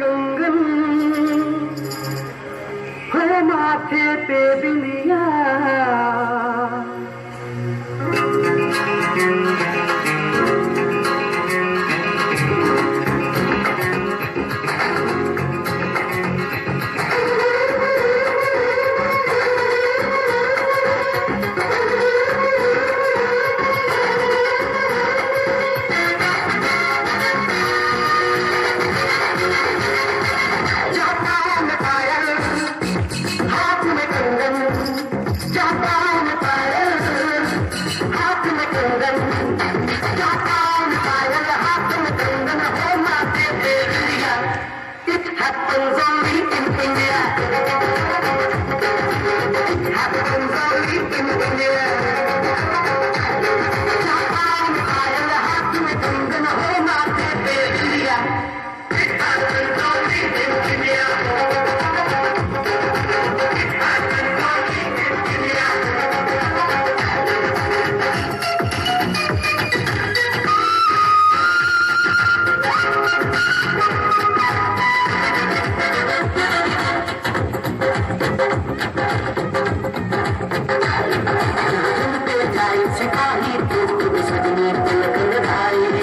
कंगन हो माथे पे बिनी सजनी तिलक सजनी तिलक लगाई